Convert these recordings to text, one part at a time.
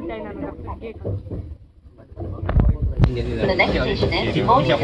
みたいなのがすっげえ感的那个。那那就是呢，是某些。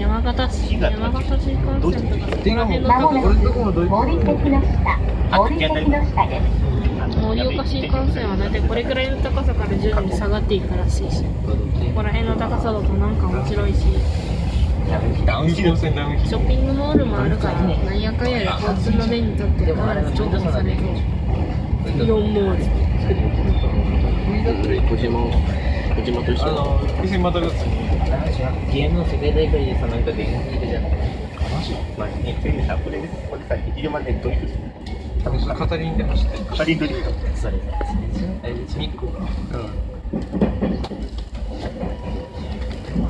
山形市山形新幹線とかそこら辺の高さどこもどういう森関の下。森関の下です。盛岡新幹線は大体これくらいの高さから徐々に下がっていくらしいしここら辺の高さだとなんか面白いしダウンヒル線ダウンヒルショッピングモールもあるからなんやかんやで交通の便にとってはかなり重宝されるイオンモール小島を小島と一緒あの伊勢またがつゲームの世界大会でさ、なんか電話聞いたじゃん。マジ？マジ？ね、ついにさ、これで、これさ、昼までドリフトして多分それカタリンで走ってるカリドリフト。それさ、あれ日光か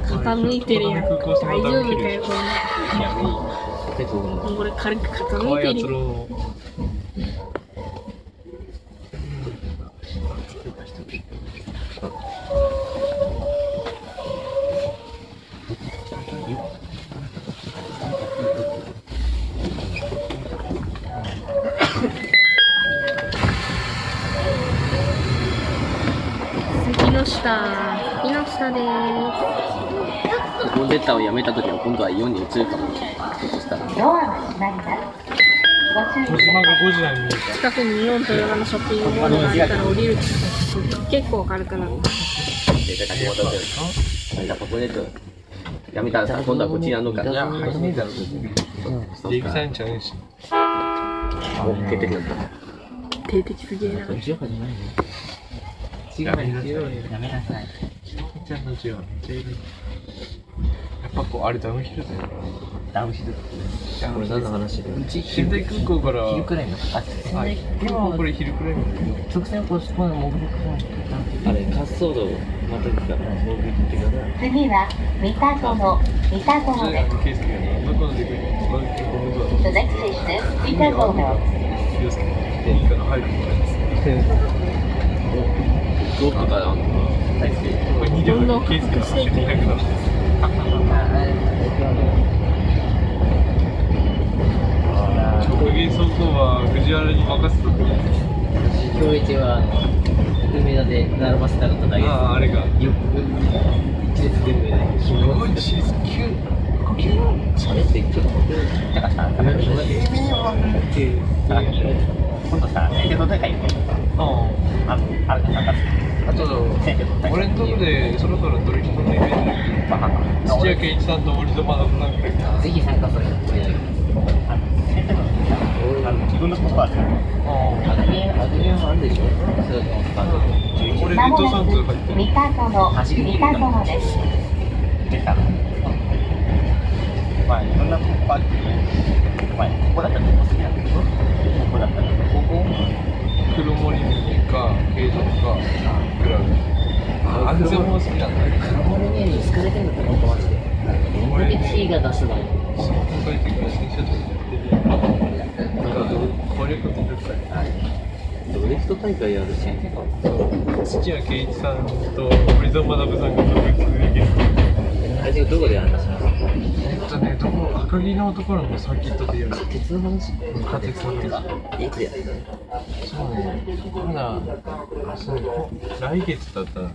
傾いてるやん大丈夫かよこいや、もう、これ軽く傾いてるよつろ関の下でーここ出たをやめた時は今度はイオンに移るかもしれない。そしたらドアは閉まります。ご注意く島がださい。5時台に見えす近くにイオンという名のショッピングモールがあったら降りる結構軽くなっじゃあここでとやめたらさ今度はこっちにあるのかた。いや入んねえだろそっかで行きたいんちゃうしお出てきたった定的すげえな違うじゃないの違うやめなさいやちゃんの字はめっちゃいるやっぱこうあれダウンヒルだよダウンヒルこれ何の話でうち仙台空港から昼くらいのあ仙台空港これ昼くらいの直線こうそこまで潜り込むあれ滑走路また行くら潜ってくだい次は三田園三田園で Thank you. いかな入るもらいますとかあんのこースで200だ直撃走は藤原に任せ今日一は梅田で。並ばせたあああれがよ列全部シーズン9あれてちょっと、だからさ、意味はっていう。今度さ、選挙大会行こう。ああ、あれなんか、あと俺んとこでそろそろドリフトのイベントバカか。土屋健一さんと森友学さんくらいぜひ参加する。あの、選挙あの、自分のスポーツあるあアグリエン、アグリエンはあるでしょそれのスパン俺レッドサンズ入ってる三田園、三田園です。まあ、いろんなとこあって、まあ、ここだったらどこ好きなんだけど、ここだったら、ここ、黒森ミニか軽トかクラブ。あ安全も好きなんだ黒森ミニに好かれてんだったら、本当マジで。これ T が出すのに。そう書いてから新車とやっててなんか攻略ってどっかドリフト大会やるし土屋健一さんと森友学さんが特別ゲストあれどこでやるんですかと赤城のところのサーキットでやる鉄の話鉄の話いつやるそうねまだそう来月だったら。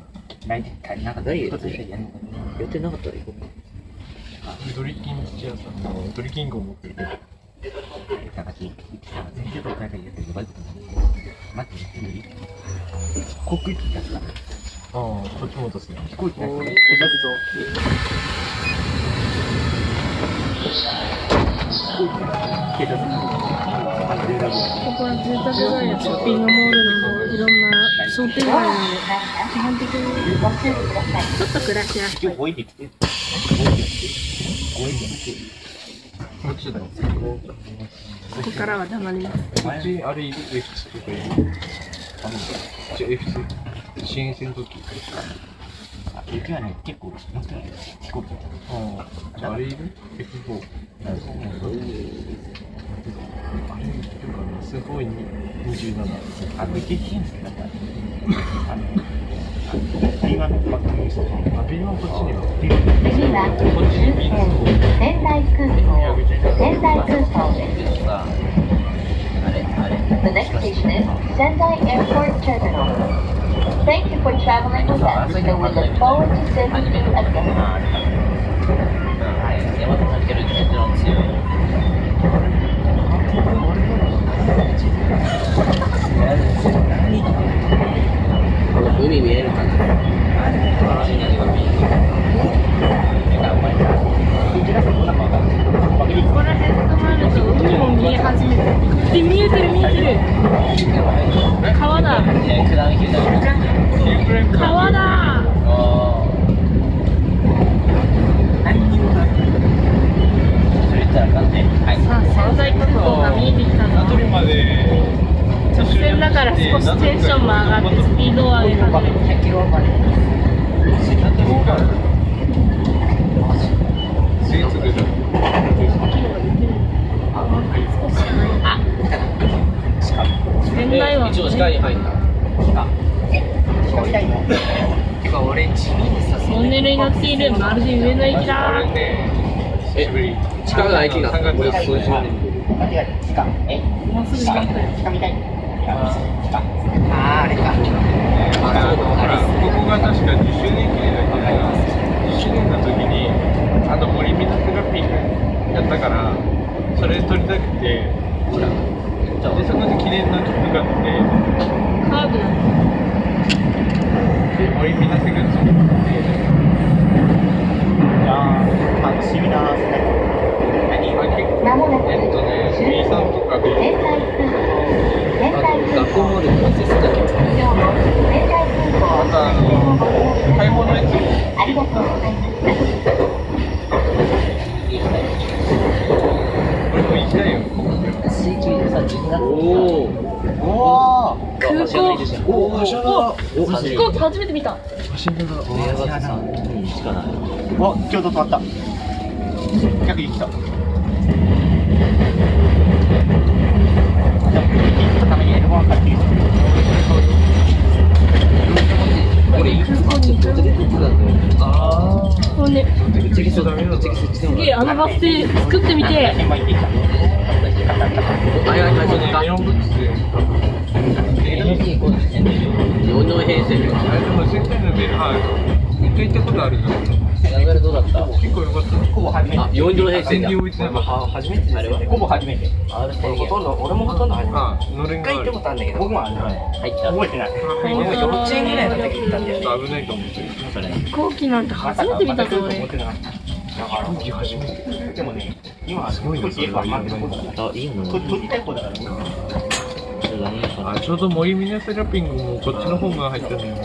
来月。なんか来月一つぐらいやるのか予定なかったら行こうドリキン土屋さんのドリキングを持ってるななんか聞いてたら全然どうかやってやばいこなる待って言っていい航空機出すかああこっちも出すね飛行機出すか警察ここは住宅街やショッピングモールなどいろんな商店街なので基本的に。ちょっと暮らしや。すいここからは黙りますこっちあれ F2 とかいるあのじゃあ F2 支援戦闘機雪はね結構乗ってない飛行機あああれいる F4 あれいるかなすごい27あの雪禁止だったあの今のバックにそうあビルはこっちには次はこっちにビルの仙台空港。仙台空港です。あれあれ The next station is Sendai Airport Terminal. Thank you for traveling with us, and we look forward to seeing you again. はい山田かける鉄の強い海見えるかなここら辺止まると海も見え始めてで見えてる見えてる 川だ。直線だ。から少しテンションも上がってスピードを上げ始めて100キロオーバーでスイーツでだ仙台は一応視界に入った光たいのてか。俺地味にさトンネルになっているまるで上の駅だあれねえ近くの駅になった3月俺数十年間違えた地下えもうすぐ見えたよ地下みたいいや地下ああれか。あここが確か10周年記念だったから10周年の時にあの森見のセラピングやったからそれ撮りたくてでそこで記念の曲があってカーブだで森見のセが作っていやー楽しみだー何あ結構まもなくえっとね B さんとかで仙台空港。仙台空学校港。までのアセスだけ今日も仙台空港をまたあの買い物のやつありがとうございました。俺も行きたいよおおおー。空港おお走お飛行機初めて見た宮崎さんにしかないった逆に来たためにエルボン買ってきた俺いつもちょっと出てきたんだよあほんであぶっちゃけそうだぶっちゃけそっちでもすげえあのバス停作ってみて現場行ってきたはいっとメロンブックスで4両編成かあれでも仙台のベルハー一回行ったことあるじゃん流れどうだ。った結構良かったほぼ初めて。あ4両編成だ。全然置いてなかった初めてあれはほぼ初めて俺ほとんど俺もほとんど。初めてあのれんがある。とある。んだけど僕もある入っちゃう覚えてない。俺も幼稚園ぐらいの時行ったんだよちょっと危ないかもしれないそれ飛行機なんて初めて見たぞ俺。思ってなかっただから飛行機初めて。でもね今はすごいあいいの？と取りたい方だからちょうど森ミネセラピングもこっちの方が入ったのよ